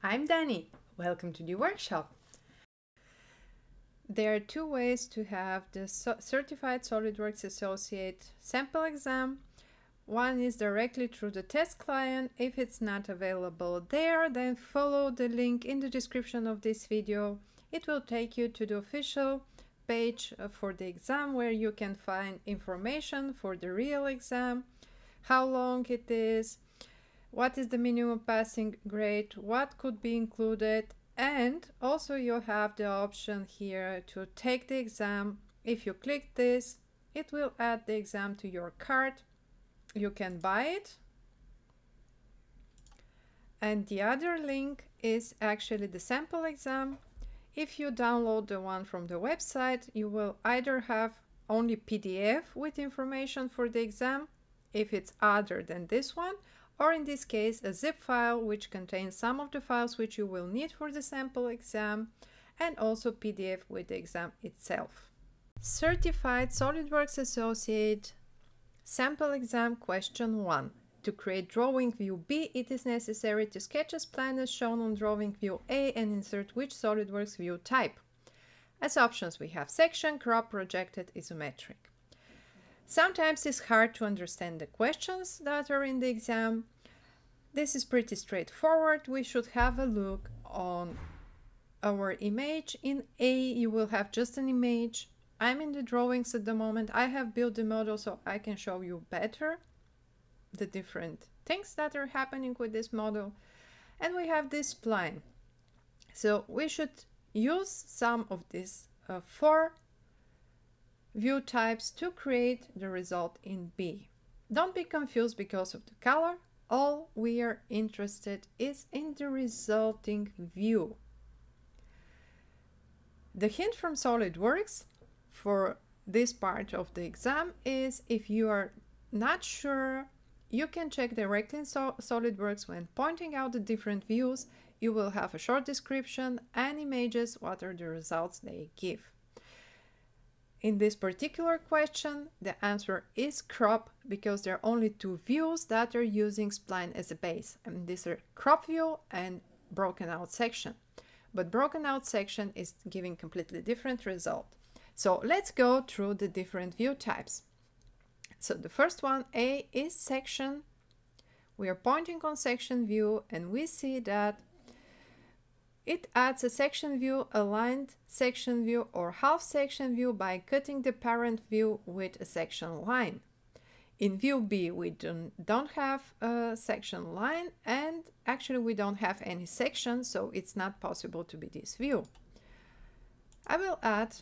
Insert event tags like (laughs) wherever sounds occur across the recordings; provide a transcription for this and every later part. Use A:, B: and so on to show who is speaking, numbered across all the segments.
A: I'm Danny. Welcome to D Workshop. There are two ways to have the Certified SOLIDWORKS Associate sample exam. One is directly through the test client. If it's not available there, then follow the link in the description of this video. It will take you to the official page uh, for the exam where you can find information for the real exam, how long it is, what is the minimum passing grade, what could be included, and also you have the option here to take the exam. If you click this, it will add the exam to your cart. You can buy it. And the other link is actually the sample exam. If you download the one from the website, you will either have only PDF with information for the exam, if it's other than this one, or in this case a zip file which contains some of the files which you will need for the sample exam and also PDF with the exam itself. Certified SOLIDWORKS Associate Sample Exam Question 1. To create drawing view B, it is necessary to sketch a spline as shown on drawing view A and insert which SOLIDWORKS view type. As options we have section, crop, projected, isometric. Sometimes it's hard to understand the questions that are in the exam. This is pretty straightforward. We should have a look on our image. In A, you will have just an image. I'm in the drawings at the moment. I have built the model so I can show you better the different things that are happening with this model. And we have this spline. So we should use some of these uh, four view types to create the result in B. Don't be confused because of the color. All we are interested is in the resulting view. The hint from SOLIDWORKS for this part of the exam is if you are not sure, you can check directly in SOLIDWORKS when pointing out the different views. You will have a short description and images, what are the results they give. In this particular question, the answer is crop because there are only two views that are using spline as a base. And these are crop view and broken out section. But broken out section is giving completely different result. So let's go through the different view types. So the first one, A, is section. We are pointing on section view and we see that it adds a section view, aligned section view or half section view by cutting the parent view with a section line. In view B, we don't, don't have a section line and actually we don't have any section, so it's not possible to be this view. I will add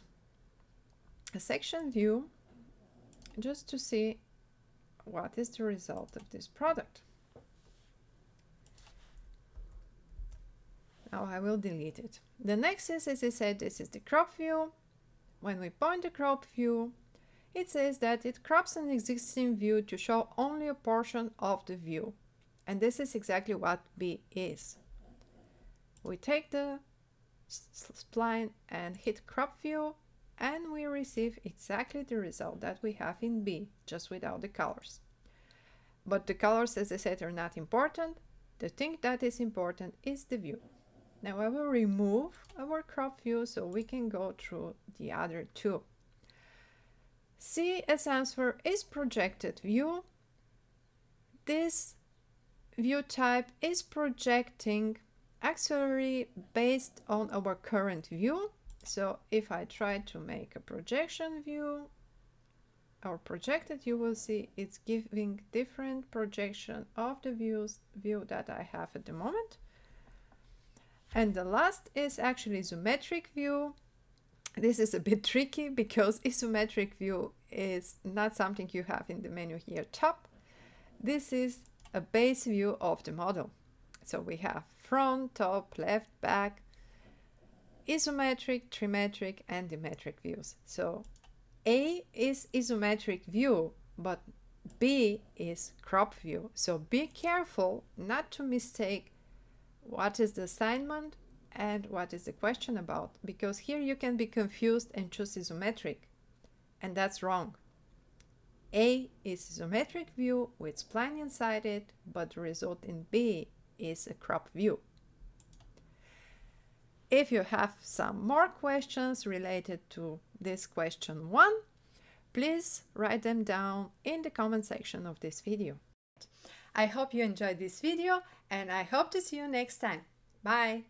A: a section view just to see what is the result of this product. Now I will delete it. The next is, as I said, this is the crop view. When we point the crop view, it says that it crops an existing view to show only a portion of the view. And this is exactly what B is. We take the spline and hit crop view and we receive exactly the result that we have in B, just without the colors. But the colors, as I said, are not important. The thing that is important is the view. Now I will remove our crop view so we can go through the other two. C as answer is projected view. This view type is projecting auxiliary based on our current view. So if I try to make a projection view or projected, you will see it's giving different projection of the views view that I have at the moment. And the last is actually isometric view. This is a bit tricky because (laughs) isometric view is not something you have in the menu here top. This is a base view of the model. So we have front, top, left, back, isometric, trimetric, and dimetric views. So A is isometric view, but B is crop view. So be careful not to mistake what is the assignment and what is the question about because here you can be confused and choose isometric and that's wrong. A is isometric view with spline inside it but the result in B is a crop view. If you have some more questions related to this question one, please write them down in the comment section of this video. I hope you enjoyed this video and I hope to see you next time. Bye!